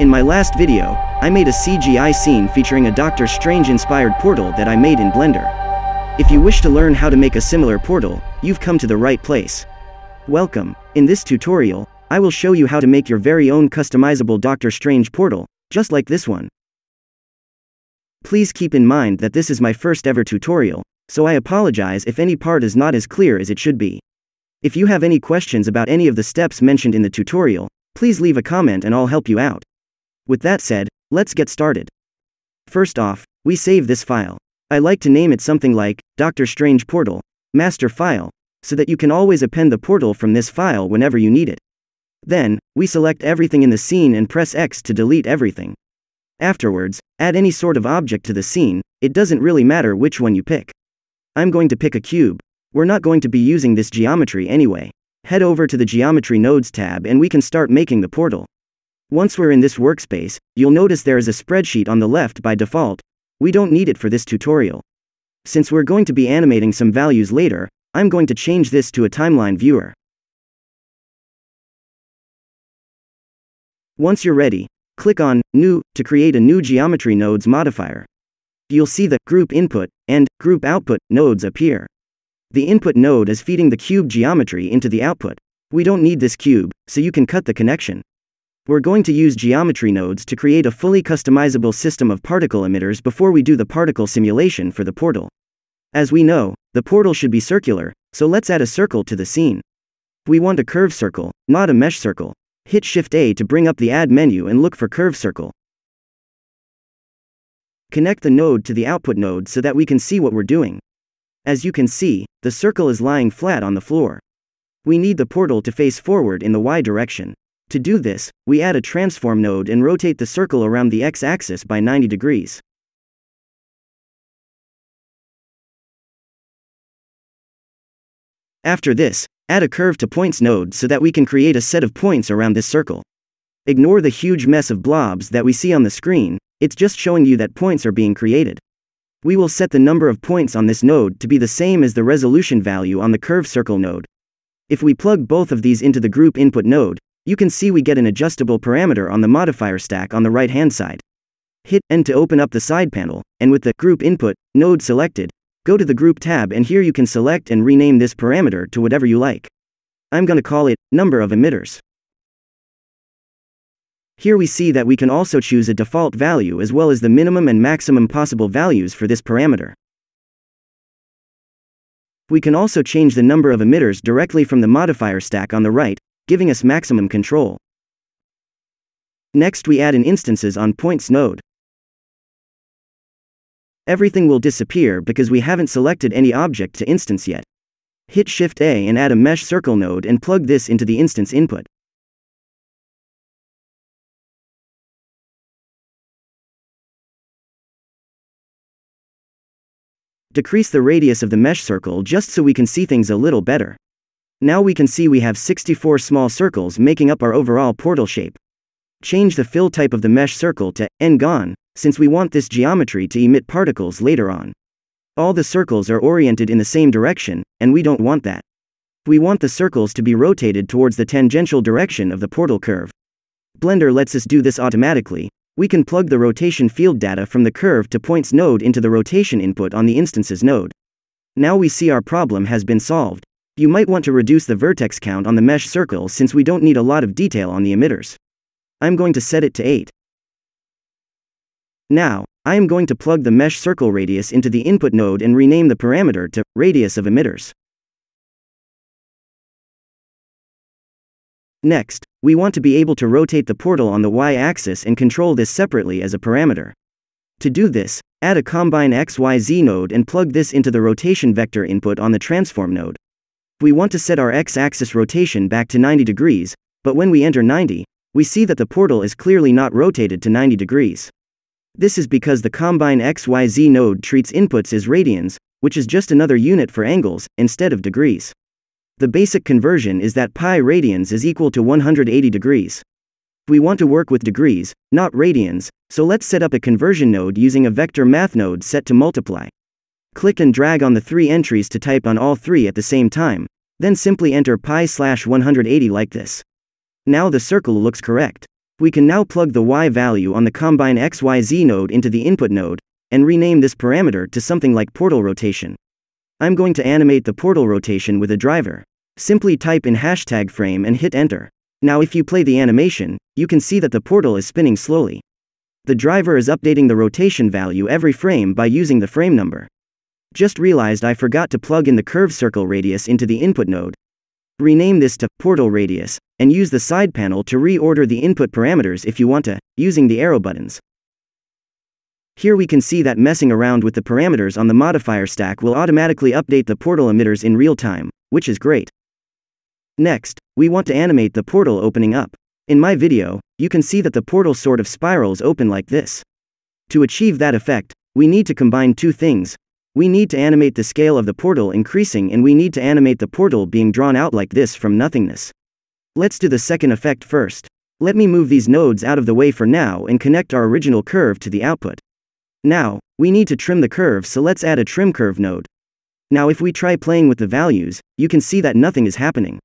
In my last video, I made a CGI scene featuring a Doctor Strange inspired portal that I made in Blender. If you wish to learn how to make a similar portal, you've come to the right place. Welcome, in this tutorial, I will show you how to make your very own customizable Doctor Strange portal, just like this one. Please keep in mind that this is my first ever tutorial, so I apologize if any part is not as clear as it should be. If you have any questions about any of the steps mentioned in the tutorial, please leave a comment and I'll help you out. With that said, let's get started. First off, we save this file. I like to name it something like, Doctor Strange Portal, Master File, so that you can always append the portal from this file whenever you need it. Then, we select everything in the scene and press X to delete everything. Afterwards, add any sort of object to the scene, it doesn't really matter which one you pick. I'm going to pick a cube. We're not going to be using this geometry anyway. Head over to the Geometry Nodes tab and we can start making the portal. Once we're in this workspace, you'll notice there is a spreadsheet on the left by default. We don't need it for this tutorial. Since we're going to be animating some values later, I'm going to change this to a timeline viewer. Once you're ready, click on New to create a new Geometry Nodes modifier. You'll see the Group Input and Group Output nodes appear. The input node is feeding the cube geometry into the output. We don't need this cube, so you can cut the connection. We're going to use geometry nodes to create a fully customizable system of particle emitters before we do the particle simulation for the portal. As we know, the portal should be circular, so let's add a circle to the scene. We want a curve circle, not a mesh circle. Hit Shift A to bring up the Add menu and look for Curve Circle. Connect the node to the output node so that we can see what we're doing. As you can see, the circle is lying flat on the floor. We need the portal to face forward in the Y direction. To do this, we add a transform node and rotate the circle around the x-axis by 90 degrees. After this, add a curve to points node so that we can create a set of points around this circle. Ignore the huge mess of blobs that we see on the screen, it's just showing you that points are being created. We will set the number of points on this node to be the same as the resolution value on the curve circle node. If we plug both of these into the group input node, you can see we get an adjustable parameter on the modifier stack on the right hand side. Hit N to open up the side panel, and with the Group Input node selected, go to the Group tab and here you can select and rename this parameter to whatever you like. I'm gonna call it Number of Emitters. Here we see that we can also choose a default value as well as the minimum and maximum possible values for this parameter. We can also change the number of emitters directly from the modifier stack on the right, giving us maximum control. Next we add an instances on points node. Everything will disappear because we haven't selected any object to instance yet. Hit Shift A and add a mesh circle node and plug this into the instance input. Decrease the radius of the mesh circle just so we can see things a little better. Now we can see we have 64 small circles making up our overall portal shape. Change the fill type of the mesh circle to N-gon, since we want this geometry to emit particles later on. All the circles are oriented in the same direction, and we don't want that. We want the circles to be rotated towards the tangential direction of the portal curve. Blender lets us do this automatically. We can plug the rotation field data from the curve to points node into the rotation input on the instances node. Now we see our problem has been solved. You might want to reduce the vertex count on the mesh circle since we don't need a lot of detail on the emitters. I'm going to set it to 8. Now, I am going to plug the mesh circle radius into the input node and rename the parameter to radius of emitters. Next, we want to be able to rotate the portal on the y-axis and control this separately as a parameter. To do this, add a combine XYZ node and plug this into the rotation vector input on the transform node. We want to set our x-axis rotation back to 90 degrees, but when we enter 90, we see that the portal is clearly not rotated to 90 degrees. This is because the Combine XYZ node treats inputs as radians, which is just another unit for angles, instead of degrees. The basic conversion is that pi radians is equal to 180 degrees. We want to work with degrees, not radians, so let's set up a conversion node using a vector math node set to multiply. Click and drag on the three entries to type on all three at the same time, then simply enter pi slash 180 like this. Now the circle looks correct. We can now plug the y value on the combine xyz node into the input node, and rename this parameter to something like portal rotation. I'm going to animate the portal rotation with a driver. Simply type in hashtag frame and hit enter. Now if you play the animation, you can see that the portal is spinning slowly. The driver is updating the rotation value every frame by using the frame number. Just realized I forgot to plug in the curve circle radius into the input node. Rename this to portal radius, and use the side panel to reorder the input parameters if you want to, using the arrow buttons. Here we can see that messing around with the parameters on the modifier stack will automatically update the portal emitters in real time, which is great. Next, we want to animate the portal opening up. In my video, you can see that the portal sort of spirals open like this. To achieve that effect, we need to combine two things. We need to animate the scale of the portal increasing and we need to animate the portal being drawn out like this from nothingness. Let's do the second effect first. Let me move these nodes out of the way for now and connect our original curve to the output. Now, we need to trim the curve so let's add a trim curve node. Now if we try playing with the values, you can see that nothing is happening.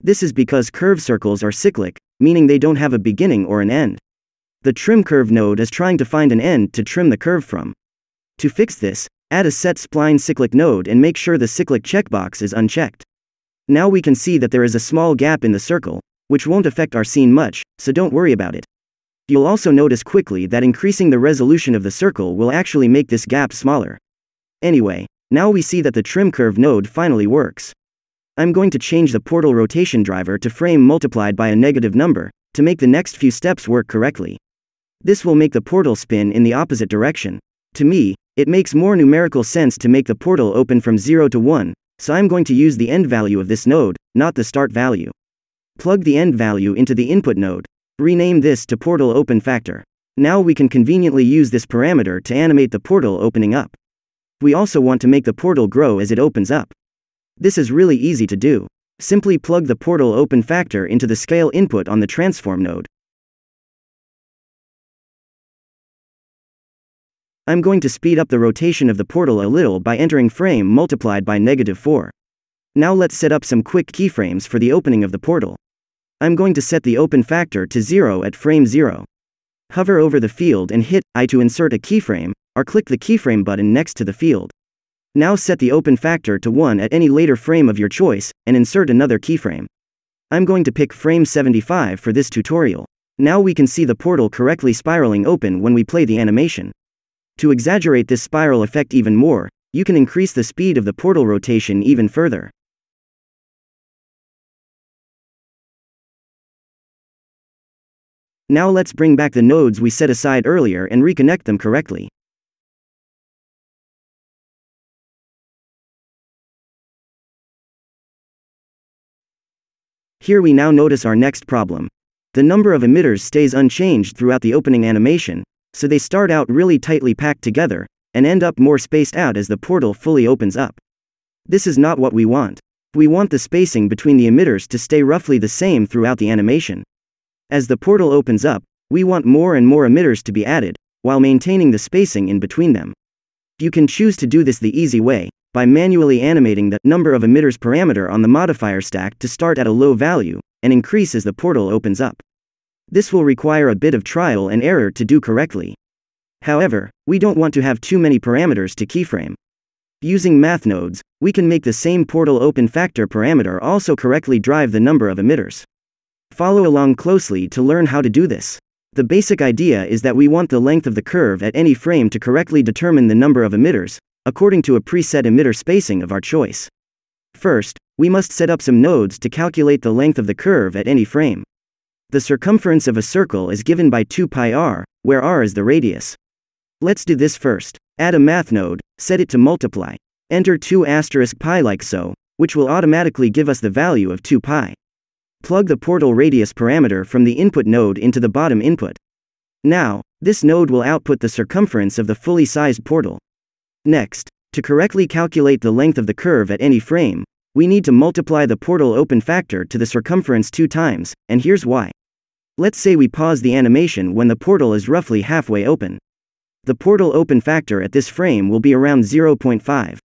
This is because curve circles are cyclic, meaning they don't have a beginning or an end. The trim curve node is trying to find an end to trim the curve from. To fix this, add a set spline cyclic node and make sure the cyclic checkbox is unchecked. Now we can see that there is a small gap in the circle, which won't affect our scene much, so don't worry about it. You'll also notice quickly that increasing the resolution of the circle will actually make this gap smaller. Anyway, now we see that the trim curve node finally works. I'm going to change the portal rotation driver to frame multiplied by a negative number, to make the next few steps work correctly. This will make the portal spin in the opposite direction. To me, it makes more numerical sense to make the portal open from 0 to 1, so I'm going to use the end value of this node, not the start value. Plug the end value into the input node. Rename this to portal open factor. Now we can conveniently use this parameter to animate the portal opening up. We also want to make the portal grow as it opens up. This is really easy to do. Simply plug the portal open factor into the scale input on the transform node. I'm going to speed up the rotation of the portal a little by entering frame multiplied by negative 4. Now let's set up some quick keyframes for the opening of the portal. I'm going to set the open factor to 0 at frame 0. Hover over the field and hit I to insert a keyframe, or click the keyframe button next to the field. Now set the open factor to 1 at any later frame of your choice, and insert another keyframe. I'm going to pick frame 75 for this tutorial. Now we can see the portal correctly spiraling open when we play the animation. To exaggerate this spiral effect even more, you can increase the speed of the portal rotation even further. Now let's bring back the nodes we set aside earlier and reconnect them correctly. Here we now notice our next problem. The number of emitters stays unchanged throughout the opening animation, so they start out really tightly packed together, and end up more spaced out as the portal fully opens up. This is not what we want. We want the spacing between the emitters to stay roughly the same throughout the animation. As the portal opens up, we want more and more emitters to be added, while maintaining the spacing in between them. You can choose to do this the easy way, by manually animating the number of emitters parameter on the modifier stack to start at a low value, and increase as the portal opens up. This will require a bit of trial and error to do correctly. However, we don't want to have too many parameters to keyframe. Using math nodes, we can make the same portal open factor parameter also correctly drive the number of emitters. Follow along closely to learn how to do this. The basic idea is that we want the length of the curve at any frame to correctly determine the number of emitters, according to a preset emitter spacing of our choice. First, we must set up some nodes to calculate the length of the curve at any frame. The circumference of a circle is given by 2 pi r, where r is the radius. Let's do this first. Add a math node, set it to multiply. Enter 2 asterisk pi like so, which will automatically give us the value of 2 pi. Plug the portal radius parameter from the input node into the bottom input. Now, this node will output the circumference of the fully sized portal. Next, to correctly calculate the length of the curve at any frame, we need to multiply the portal open factor to the circumference two times, and here's why. Let's say we pause the animation when the portal is roughly halfway open. The portal open factor at this frame will be around 0.5.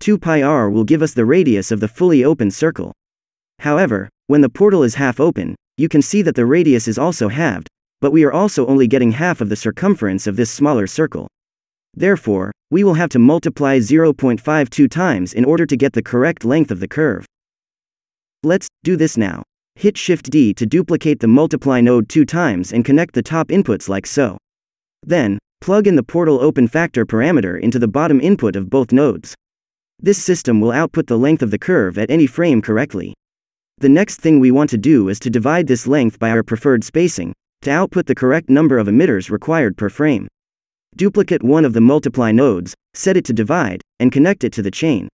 2 pi r will give us the radius of the fully open circle. However, when the portal is half open, you can see that the radius is also halved, but we are also only getting half of the circumference of this smaller circle. Therefore, we will have to multiply 0.52 times in order to get the correct length of the curve. Let's do this now. Hit Shift D to duplicate the multiply node two times and connect the top inputs like so. Then, plug in the portal open factor parameter into the bottom input of both nodes. This system will output the length of the curve at any frame correctly. The next thing we want to do is to divide this length by our preferred spacing, to output the correct number of emitters required per frame. Duplicate one of the multiply nodes, set it to divide, and connect it to the chain.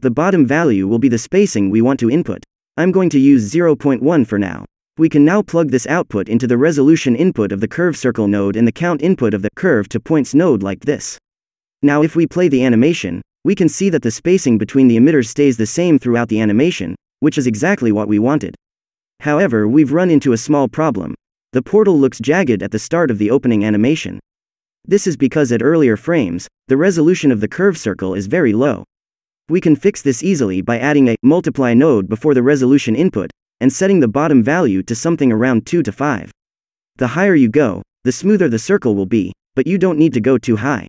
The bottom value will be the spacing we want to input. I'm going to use 0.1 for now. We can now plug this output into the resolution input of the curve circle node and the count input of the curve to points node like this. Now if we play the animation, we can see that the spacing between the emitters stays the same throughout the animation, which is exactly what we wanted. However, we've run into a small problem. The portal looks jagged at the start of the opening animation. This is because at earlier frames, the resolution of the curve circle is very low. We can fix this easily by adding a multiply node before the resolution input, and setting the bottom value to something around 2 to 5. The higher you go, the smoother the circle will be, but you don't need to go too high.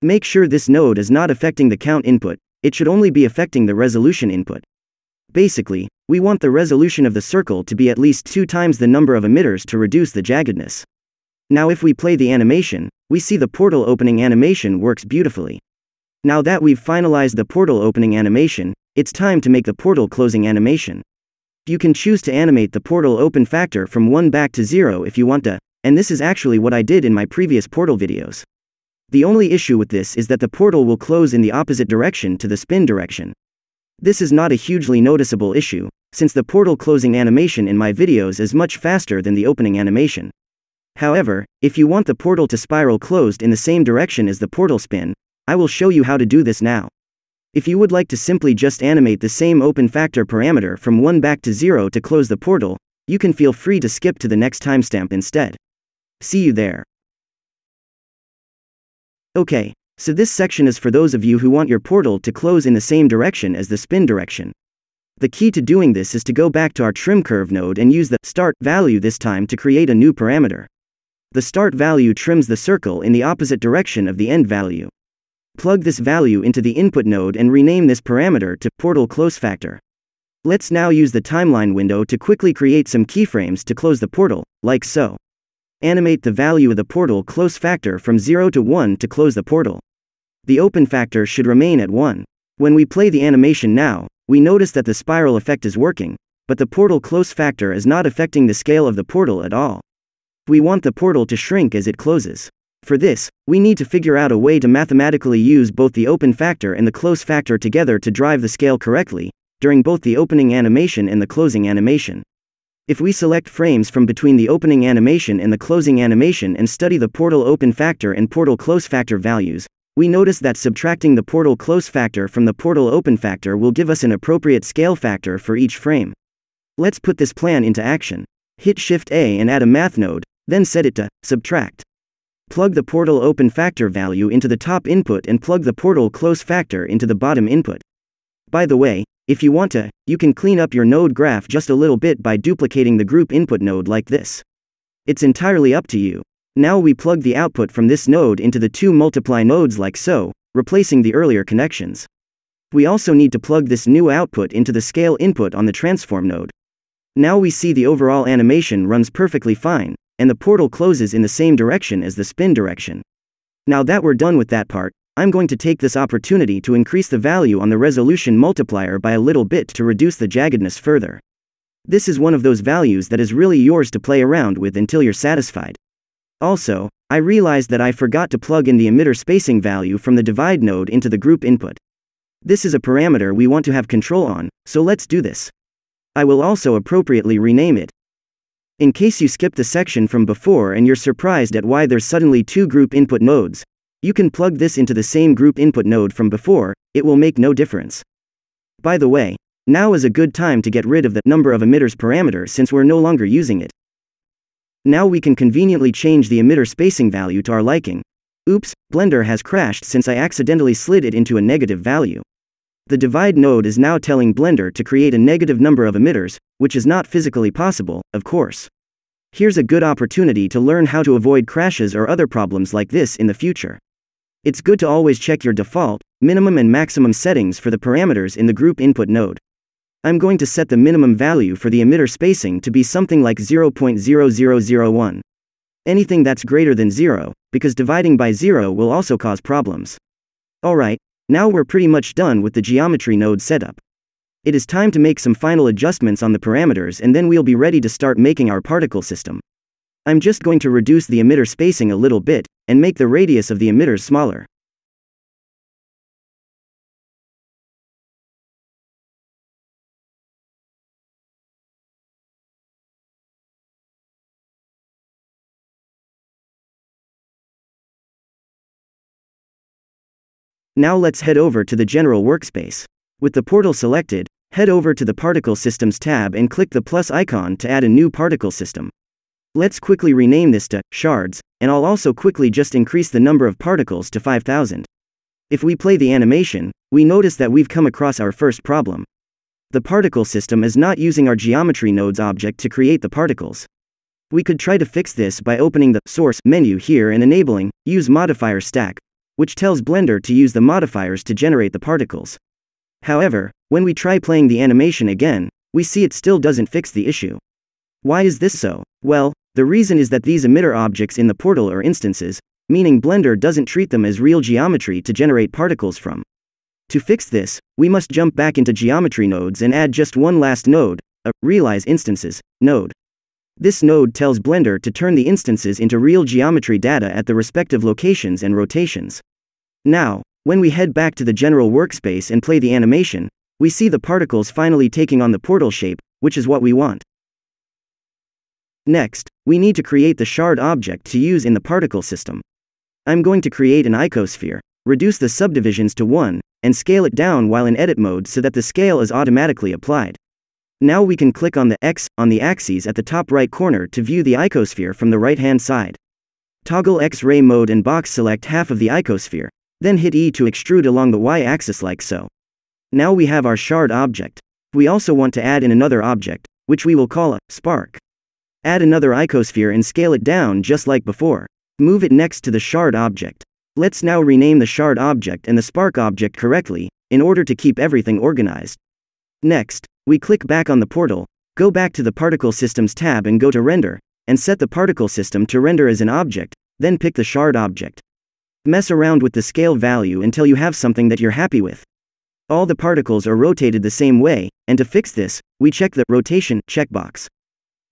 Make sure this node is not affecting the count input, it should only be affecting the resolution input. Basically, we want the resolution of the circle to be at least two times the number of emitters to reduce the jaggedness. Now if we play the animation, we see the portal opening animation works beautifully. Now that we've finalized the portal opening animation, it's time to make the portal closing animation. You can choose to animate the portal open factor from 1 back to 0 if you want to, and this is actually what I did in my previous portal videos. The only issue with this is that the portal will close in the opposite direction to the spin direction. This is not a hugely noticeable issue, since the portal closing animation in my videos is much faster than the opening animation. However, if you want the portal to spiral closed in the same direction as the portal spin, I will show you how to do this now. If you would like to simply just animate the same open factor parameter from 1 back to 0 to close the portal, you can feel free to skip to the next timestamp instead. See you there. Okay, so this section is for those of you who want your portal to close in the same direction as the spin direction. The key to doing this is to go back to our trim curve node and use the start value this time to create a new parameter. The start value trims the circle in the opposite direction of the end value. Plug this value into the input node and rename this parameter to portal close factor. Let's now use the timeline window to quickly create some keyframes to close the portal, like so. Animate the value of the portal close factor from 0 to 1 to close the portal. The open factor should remain at 1. When we play the animation now, we notice that the spiral effect is working, but the portal close factor is not affecting the scale of the portal at all. We want the portal to shrink as it closes. For this, we need to figure out a way to mathematically use both the open factor and the close factor together to drive the scale correctly, during both the opening animation and the closing animation. If we select frames from between the opening animation and the closing animation and study the portal open factor and portal close factor values, we notice that subtracting the portal close factor from the portal open factor will give us an appropriate scale factor for each frame. Let's put this plan into action. Hit Shift A and add a math node, then set it to subtract. Plug the portal open factor value into the top input and plug the portal close factor into the bottom input. By the way, if you want to, you can clean up your node graph just a little bit by duplicating the group input node like this. It's entirely up to you. Now we plug the output from this node into the two multiply nodes like so, replacing the earlier connections. We also need to plug this new output into the scale input on the transform node. Now we see the overall animation runs perfectly fine, and the portal closes in the same direction as the spin direction. Now that we're done with that part, I'm going to take this opportunity to increase the value on the resolution multiplier by a little bit to reduce the jaggedness further. This is one of those values that is really yours to play around with until you're satisfied. Also, I realized that I forgot to plug in the emitter spacing value from the divide node into the group input. This is a parameter we want to have control on, so let's do this. I will also appropriately rename it, in case you skipped the section from before and you're surprised at why there's suddenly two group input nodes, you can plug this into the same group input node from before, it will make no difference. By the way, now is a good time to get rid of the number of emitters parameter since we're no longer using it. Now we can conveniently change the emitter spacing value to our liking. Oops, Blender has crashed since I accidentally slid it into a negative value. The divide node is now telling Blender to create a negative number of emitters, which is not physically possible, of course. Here's a good opportunity to learn how to avoid crashes or other problems like this in the future. It's good to always check your default, minimum and maximum settings for the parameters in the group input node. I'm going to set the minimum value for the emitter spacing to be something like 0.0001. Anything that's greater than 0, because dividing by 0 will also cause problems. Alright, now we're pretty much done with the geometry node setup. It is time to make some final adjustments on the parameters and then we'll be ready to start making our particle system. I'm just going to reduce the emitter spacing a little bit, and make the radius of the emitters smaller. Now let's head over to the general workspace. With the portal selected, head over to the Particle Systems tab and click the plus icon to add a new particle system. Let's quickly rename this to shards, and I'll also quickly just increase the number of particles to 5000. If we play the animation, we notice that we've come across our first problem. The particle system is not using our geometry nodes object to create the particles. We could try to fix this by opening the source menu here and enabling use modifier stack, which tells Blender to use the modifiers to generate the particles. However, when we try playing the animation again, we see it still doesn't fix the issue. Why is this so? Well, the reason is that these emitter objects in the portal are instances, meaning Blender doesn't treat them as real geometry to generate particles from. To fix this, we must jump back into geometry nodes and add just one last node, a realize instances node. This node tells Blender to turn the instances into real geometry data at the respective locations and rotations. Now, when we head back to the general workspace and play the animation, we see the particles finally taking on the portal shape, which is what we want. Next, we need to create the shard object to use in the particle system. I'm going to create an icosphere, reduce the subdivisions to 1, and scale it down while in edit mode so that the scale is automatically applied. Now we can click on the X on the axes at the top right corner to view the icosphere from the right hand side. Toggle X-ray mode and box select half of the icosphere, then hit E to extrude along the y-axis like so. Now we have our shard object. We also want to add in another object, which we will call a spark. Add another icosphere and scale it down just like before. Move it next to the shard object. Let's now rename the shard object and the spark object correctly, in order to keep everything organized. Next, we click back on the portal, go back to the Particle Systems tab and go to Render, and set the particle system to render as an object, then pick the shard object. Mess around with the scale value until you have something that you're happy with. All the particles are rotated the same way, and to fix this, we check the rotation checkbox.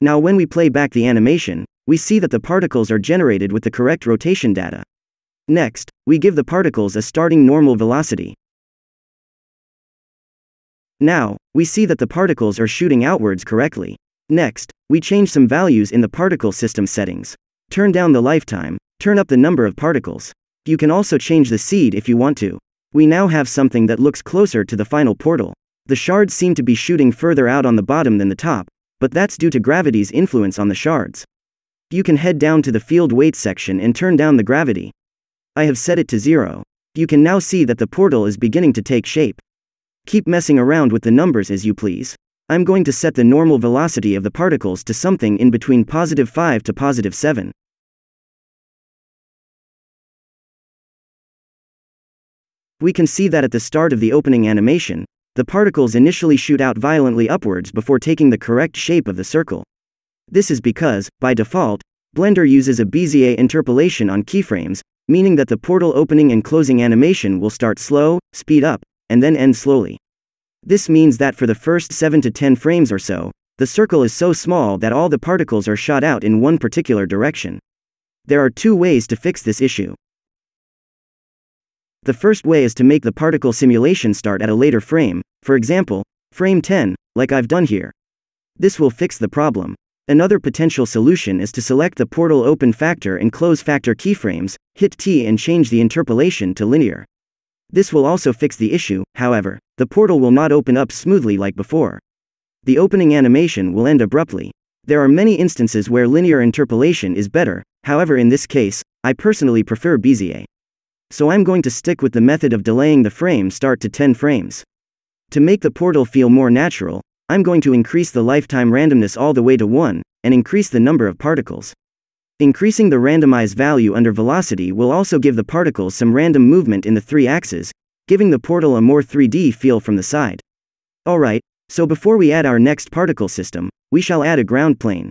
Now when we play back the animation, we see that the particles are generated with the correct rotation data. Next, we give the particles a starting normal velocity. Now, we see that the particles are shooting outwards correctly. Next, we change some values in the particle system settings. Turn down the lifetime, turn up the number of particles. You can also change the seed if you want to. We now have something that looks closer to the final portal. The shards seem to be shooting further out on the bottom than the top, but that's due to gravity's influence on the shards. You can head down to the field weight section and turn down the gravity. I have set it to zero. You can now see that the portal is beginning to take shape. Keep messing around with the numbers as you please. I'm going to set the normal velocity of the particles to something in between positive 5 to positive 7. We can see that at the start of the opening animation, the particles initially shoot out violently upwards before taking the correct shape of the circle. This is because, by default, Blender uses a Bezier interpolation on keyframes, meaning that the portal opening and closing animation will start slow, speed up, and then end slowly. This means that for the first 7 to 10 frames or so, the circle is so small that all the particles are shot out in one particular direction. There are two ways to fix this issue. The first way is to make the particle simulation start at a later frame, for example, frame 10, like I've done here. This will fix the problem. Another potential solution is to select the portal open factor and close factor keyframes, hit T and change the interpolation to linear. This will also fix the issue, however, the portal will not open up smoothly like before. The opening animation will end abruptly. There are many instances where linear interpolation is better, however in this case, I personally prefer Bezier. So I'm going to stick with the method of delaying the frame start to 10 frames. To make the portal feel more natural, I'm going to increase the lifetime randomness all the way to 1, and increase the number of particles. Increasing the randomized value under velocity will also give the particles some random movement in the three axes, giving the portal a more 3D feel from the side. Alright, so before we add our next particle system, we shall add a ground plane.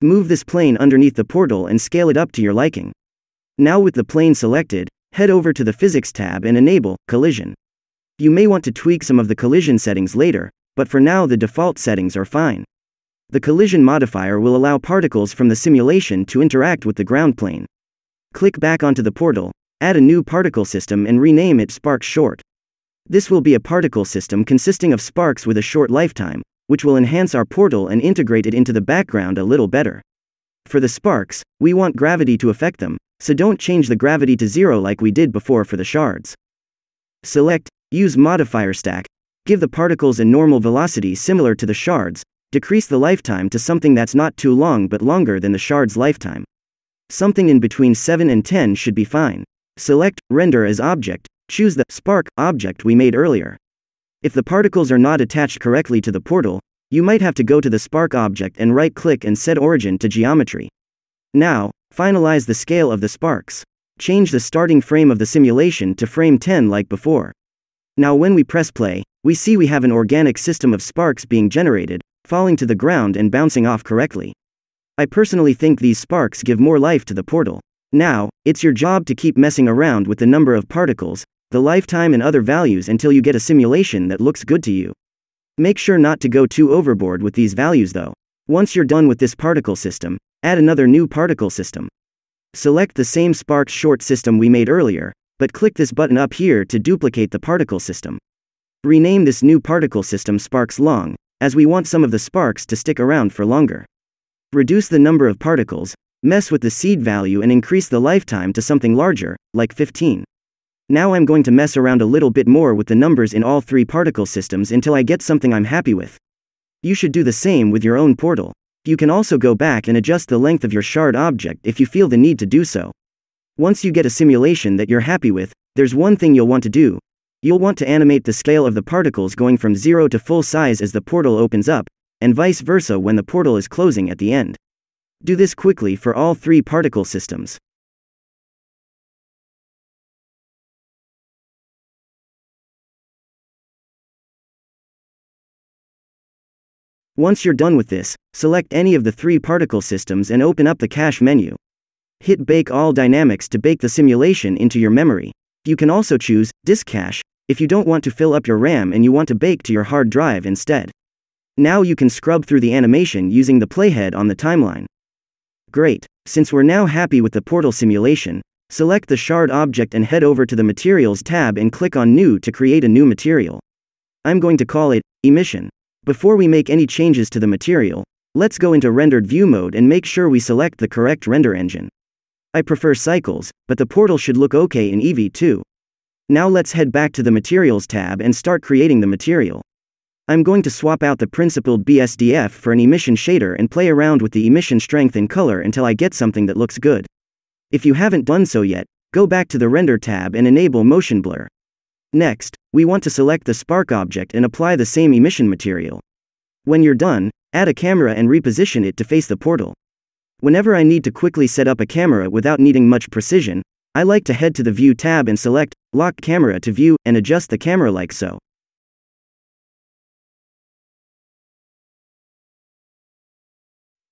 Move this plane underneath the portal and scale it up to your liking. Now with the plane selected, head over to the Physics tab and enable Collision. You may want to tweak some of the collision settings later, but for now the default settings are fine. The collision modifier will allow particles from the simulation to interact with the ground plane. Click back onto the portal, add a new particle system and rename it Sparks Short. This will be a particle system consisting of sparks with a short lifetime, which will enhance our portal and integrate it into the background a little better. For the sparks, we want gravity to affect them, so don't change the gravity to zero like we did before for the shards. Select, use modifier stack, give the particles a normal velocity similar to the shards, decrease the lifetime to something that's not too long but longer than the shard's lifetime. Something in between 7 and 10 should be fine. Select Render as Object, choose the Spark object we made earlier. If the particles are not attached correctly to the portal, you might have to go to the Spark object and right click and set Origin to Geometry. Now, finalize the scale of the sparks. Change the starting frame of the simulation to frame 10 like before. Now when we press play, we see we have an organic system of sparks being generated, falling to the ground and bouncing off correctly. I personally think these sparks give more life to the portal. Now, it's your job to keep messing around with the number of particles, the lifetime and other values until you get a simulation that looks good to you. Make sure not to go too overboard with these values though. Once you're done with this particle system, add another new particle system. Select the same Sparks short system we made earlier, but click this button up here to duplicate the particle system. Rename this new particle system Sparks Long, as we want some of the sparks to stick around for longer. Reduce the number of particles, mess with the seed value and increase the lifetime to something larger, like 15. Now I'm going to mess around a little bit more with the numbers in all three particle systems until I get something I'm happy with. You should do the same with your own portal. You can also go back and adjust the length of your shard object if you feel the need to do so. Once you get a simulation that you're happy with, there's one thing you'll want to do, You'll want to animate the scale of the particles going from zero to full size as the portal opens up, and vice versa when the portal is closing at the end. Do this quickly for all three particle systems. Once you're done with this, select any of the three particle systems and open up the cache menu. Hit Bake All Dynamics to bake the simulation into your memory. You can also choose Disk Cache if you don't want to fill up your RAM and you want to bake to your hard drive instead. Now you can scrub through the animation using the playhead on the timeline. Great, since we're now happy with the portal simulation, select the shard object and head over to the Materials tab and click on New to create a new material. I'm going to call it Emission. Before we make any changes to the material, let's go into rendered view mode and make sure we select the correct render engine. I prefer Cycles, but the portal should look okay in Eevee too. Now let's head back to the Materials tab and start creating the material. I'm going to swap out the principled BSDF for an emission shader and play around with the emission strength and color until I get something that looks good. If you haven't done so yet, go back to the Render tab and enable Motion Blur. Next, we want to select the Spark object and apply the same emission material. When you're done, add a camera and reposition it to face the portal. Whenever I need to quickly set up a camera without needing much precision, I like to head to the View tab and select Lock Camera to view and adjust the camera like so.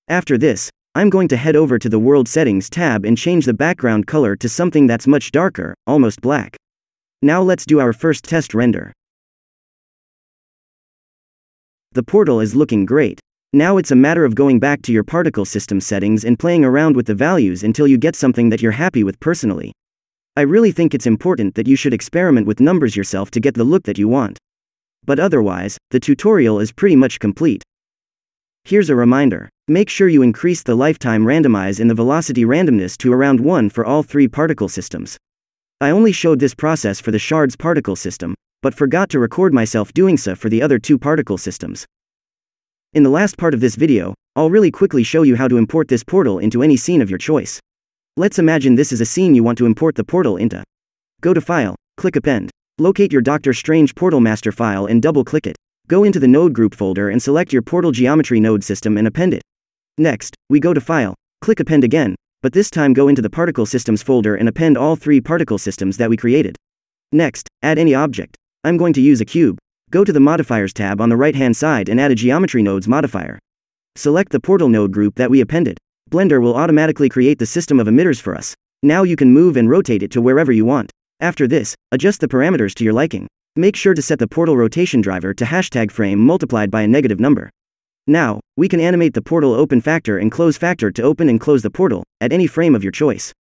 After this, I'm going to head over to the World Settings tab and change the background color to something that's much darker, almost black. Now let's do our first test render. The portal is looking great. Now it's a matter of going back to your particle system settings and playing around with the values until you get something that you're happy with personally. I really think it's important that you should experiment with numbers yourself to get the look that you want. But otherwise, the tutorial is pretty much complete. Here's a reminder. Make sure you increase the lifetime randomize in the velocity randomness to around 1 for all three particle systems. I only showed this process for the shards particle system, but forgot to record myself doing so for the other two particle systems. In the last part of this video, I'll really quickly show you how to import this portal into any scene of your choice. Let's imagine this is a scene you want to import the portal into. Go to File, click Append. Locate your Doctor Strange Portal Master file and double-click it. Go into the Node Group folder and select your Portal Geometry node system and append it. Next, we go to File, click Append again, but this time go into the Particle Systems folder and append all three particle systems that we created. Next, add any object. I'm going to use a cube. Go to the Modifiers tab on the right hand side and add a Geometry Nodes modifier. Select the portal node group that we appended. Blender will automatically create the system of emitters for us. Now you can move and rotate it to wherever you want. After this, adjust the parameters to your liking. Make sure to set the portal rotation driver to hashtag frame multiplied by a negative number. Now, we can animate the portal open factor and close factor to open and close the portal, at any frame of your choice.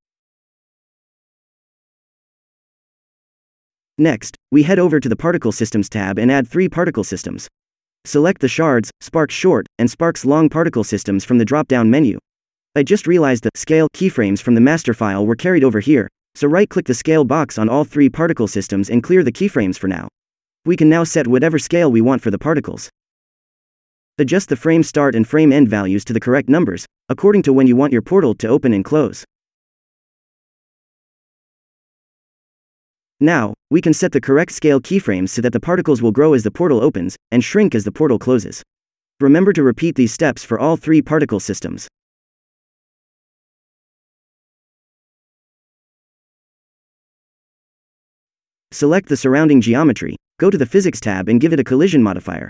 Next, we head over to the Particle Systems tab and add three particle systems. Select the Shards, Sparks Short, and Sparks Long particle systems from the drop-down menu. I just realized the Scale keyframes from the master file were carried over here, so right-click the Scale box on all three particle systems and clear the keyframes for now. We can now set whatever scale we want for the particles. Adjust the frame start and frame end values to the correct numbers, according to when you want your portal to open and close. Now, we can set the correct scale keyframes so that the particles will grow as the portal opens, and shrink as the portal closes. Remember to repeat these steps for all three particle systems. Select the surrounding geometry, go to the Physics tab and give it a collision modifier.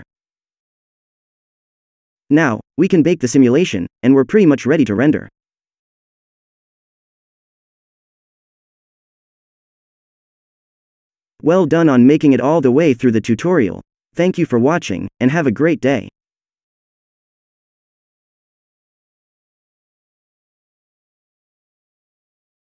Now, we can bake the simulation, and we're pretty much ready to render. Well done on making it all the way through the tutorial. Thank you for watching, and have a great day.